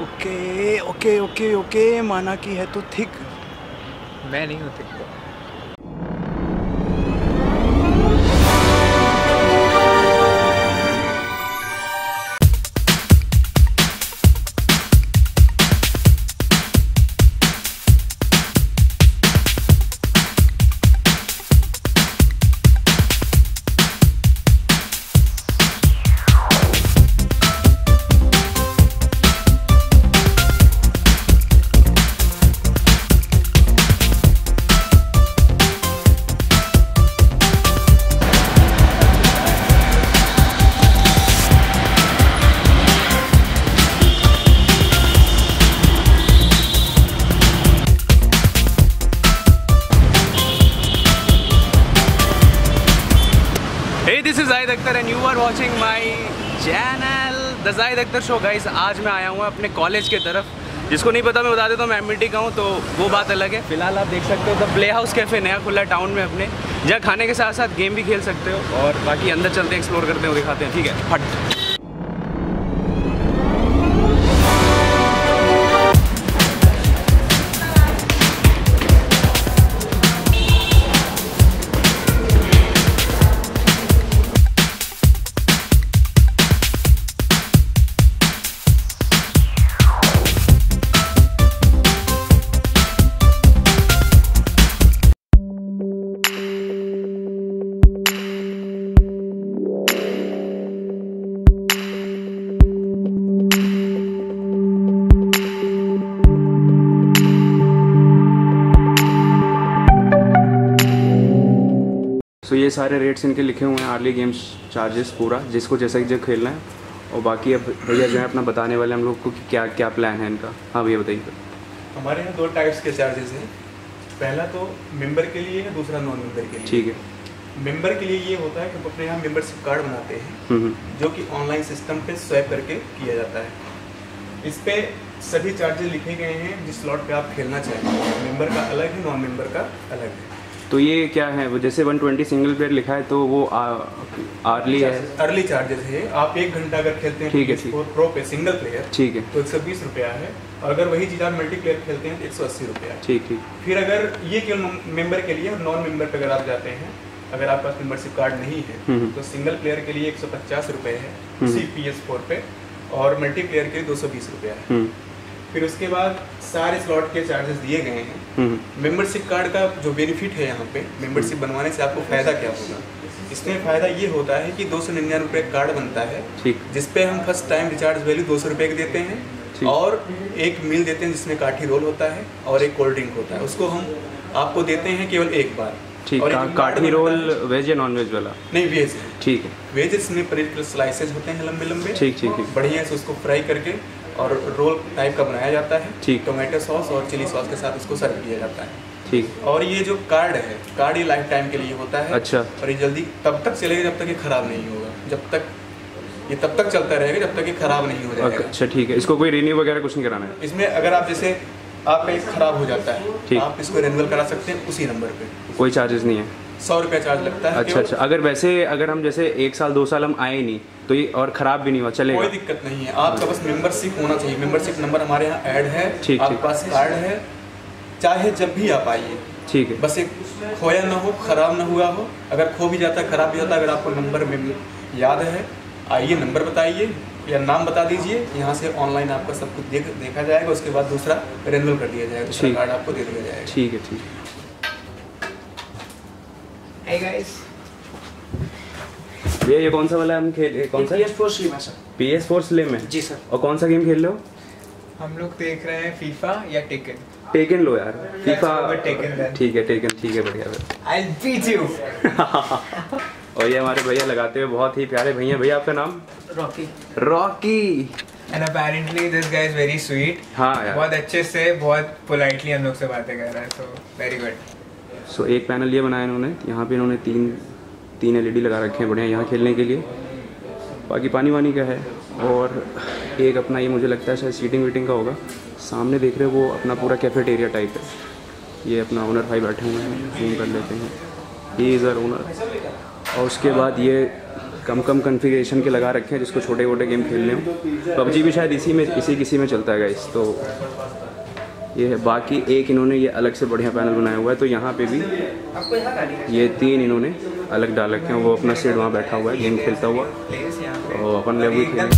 Okay okay okay okay माना कि है तो थिक मैं नहीं हूँ thick Zaid Akhtar and you are watching my channel, The Zaid Akhtar Show. Guys, आज मैं आया हूँ अपने कॉलेज के तरफ़, जिसको नहीं पता मैं बता देता हूँ, मैं एम का हूँ तो वो बात अलग है। फ़िलहाल आप देख सकते हो द प्ले हाउस कैफ़े नया खुला टाउन में अपने, जहाँ खाने के साथ साथ गेम भी खेल सकते हो, और बाकी अंदर चलते एक्सप्लोर करते हो दिखाते हैं, ठीक है? फट। सो ये सारे रेट्स इनके लिखे हुए हैं आर्ली गेम्स चार्जेस पूरा जिसको जैसा कि जो खेलना है। और बाकी अब भैया जो है अपना बताने वाले हम लोग को कि क्या क्या प्लान है इनका। हाँ भैया बताइए। हमारे यहाँ दो टाइप्स के चार्जेस हैं। पहला तो मेंबर के लिए है दूसरा नॉन मेंबर के लिए। ठीक है। मेंबर के लिए ये होता है कि हम अपने यहाँ मेंबरशिप कार्ड बनाते हैं हम्म, हम्म, जो कि ऑनलाइन सिस्टम पे स्वैप करके किया जाता है। इस पे सभी चार्जेस लिखे गए हैं जिस स्लॉट पे आप खेलना चाहेंगे मेंबर का अलग है नॉन मेंबर का अलग है। तो ये क्या है? वो जैसे 120 सिंगल प्लेयर लिखा है तो वो आर्ली है। अर्ली चार्जेस है। आप एक घंटा अगर खेलते हैं ठीक है, ठीक। प्रो पे सिंगल प्लेयर ठीक है। तो एक सौ बीस रुपया है। और अगर वही चीज़ आप मल्टीप्लेयर खेलते हैं तो एक सौ अस्सी रुपया ठीक ठीक। फिर अगर ये केवल मेंबर के लिए और नॉन मेंबर पे अगर आप जाते हैं अगर आपके पास मेंबरशिप कार्ड नहीं है हम्म। तो सिंगल प्लेयर के लिए एक सौ पचास रुपये है हम्म। सी पी एस फोर पे और मल्टीप्लेयर के लिए दो सौ बीस रुपया है। हम्म, फिर उसके बाद सारे स्लॉट के चार्जेस दिए गए हैं। हम्म, मेंबरशिप कार्ड का जो बेनिफिट है यहाँ पे मेंबरशिप बनवाने से आपको फ़ायदा क्या होगा? इसमें फ़ायदा ये होता है कि दो सौ निन्यानवे रुपये कार्ड बनता है जिसपे हम फ़र्स्ट टाइम रिचार्ज वैल्यू दो सौ रुपये की देते हैं और एक मील देते हैं जिसमें काठी रोल होता है और एक कोल्ड ड्रिंक होता है। उसको हम आपको देते हैं केवल एक बार। ठीक और का, काठी रोल वेज या नॉन वेज वाला? नहीं वेज ठीक है। वेज इसमें पर्टिकुलर स्लाइसेस होते हैं लंबे लंबे ठीक, ठीक। बढ़िया से उसको फ्राई करके और रोल टाइप का बनाया जाता है। ठीक। टोमेटो सॉस और चिली सॉस के साथ उसको सर्व किया जाता है। ठीक। और ये जो कार्ड है कार्ड ये लाइफ टाइम के लिए होता है। अच्छा। और ये जल्दी तब तक चलेगा जब तक ये खराब नहीं होगा। जब तक ये तब तक चलता रहेगा जब तक ये खराब नहीं हो जाएगा। अच्छा ठीक है। इसको कोई रिन्यू वगैरह कुछ नहीं कराना है? इसमें अगर आप जैसे आपका एक खराब हो जाता है आप इसको रेनुअल करा सकते हैं उसी नंबर पे। कोई चार्जेस नहीं है? सौ रुपया चार्ज लगता है। अच्छा अच्छा। अगर वैसे अगर हम जैसे एक साल दो साल हम आए नहीं तो ये और ख़राब भी नहीं हुआ चलेगा? कोई दिक्कत नहीं है। आपका बस मेंबरशिप होना चाहिए। मेंबरशिप नंबर हमारे यहाँ ऐड है। ठीक, आपके पास कार्ड है। चाहे जब भी आप आइए। ठीक है। बस एक खोया ना हो खराब ना हुआ हो। अगर खो भी जाता है खराब भी जाता है अगर आपको नंबर में याद है आइए नंबर बताइए या नाम बता दीजिए। यहाँ से ऑनलाइन आपका सब कुछ देख देखा जाएगा। उसके बाद दूसरा रेनुअल कर दिया जाएगा। दूसरा कार्ड आपको दे दिया जाएगा। ठीक है ठीक है। Hey guys. भैया ये कौन सा वाला हम खेल कौन सा? PS4 स्लिम है sir P S four slim है? जी सर और कौन सा गेम खेल रहे हो? हम लोग देख रहे हैं फीफा या टेकन टेकन लो यार। फीफा ठीक है टेकन ठीक है बढ़िया आई बीट यू और ये हमारे भैया लगाते हुए बहुत ही प्यारे भैया। भैया आपका नाम? Rocky Rocky and apparently this guys very sweet हाँ यार। बहुत अच्छे से बहुत पोलाइटली हम लोग से बातें कर रहा है सो वेरी गुड सो एक पैनल ये बनाया इन्होंने। यहाँ पे इन्होंने तीन तीन एलईडी लगा रखे हैं बढ़िया यहाँ खेलने के लिए। बाकी पानी वानी का है और एक अपना ये मुझे लगता है शायद सीटिंग वीटिंग का होगा। सामने देख रहे हो वो अपना पूरा कैफेटेरिया टाइप है। ये अपना ओनर भाई बैठे हुए हैं जूम कर लेते हैं। ये इज़ ओनर और उसके बाद ये कम कम कन्फिग्रेशन के लगा रखे हैं जिसको छोटे छोटे गेम खेलने हो। पबजी भी शायद इसी में, इसी किसी में चलता है गाइस तो ये है। बाकी एक इन्होंने ये अलग से बढ़िया पैनल बनाया हुआ है तो यहाँ पे भी ये तीन इन्होंने अलग डाल रखे हैं। वो अपना सेट वहाँ बैठा हुआ है, गेम खेलता हुआ, और अपन लेवल खेल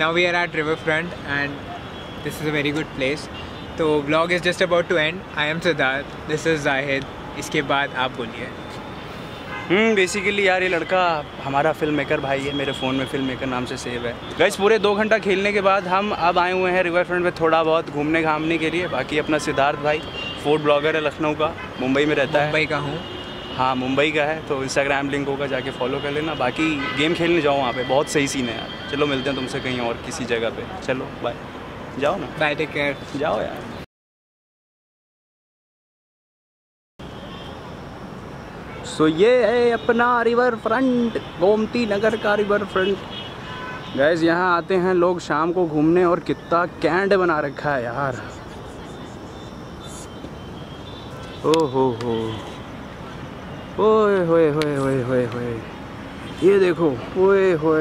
now we are at riverfront and this is a very good place. तो blog is just about to end I am Siddharth this is Zahid इसके बाद आप बोलिए। हम्म बेसिकली यार ये लड़का हमारा फ़िल्म मेकर भाई है मेरे फ़ोन में फ़िल्म मेकर नाम से सेव है। गैस पूरे दो घंटा खेलने के बाद हम अब आए हुए हैं रिवर फ्रंट में थोड़ा बहुत घूमने घामने के लिए। बाकी अपना सिद्धार्थ भाई फ़ूड ब्लॉगर है लखनऊ का मुंबई में रहता है। मुंबई का हूँ। हाँ मुंबई का है तो इंस्टाग्राम लिंक होगा जाके फॉलो कर लेना। बाकी गेम खेलने जाओ वहाँ पे बहुत सही सीन है यार। चलो मिलते हैं तुमसे कहीं और किसी जगह पे। चलो बाय जाओ ना। बाय टेक केयर जाओ यार। सो so, ये है अपना रिवर फ्रंट गोमती नगर का रिवर फ्रंट गैस यहाँ आते हैं लोग शाम को घूमने और कितना कैंड बना रखा है यार। ओ हो हो। ओए होए होए होए होए होए ये देखो ओए होए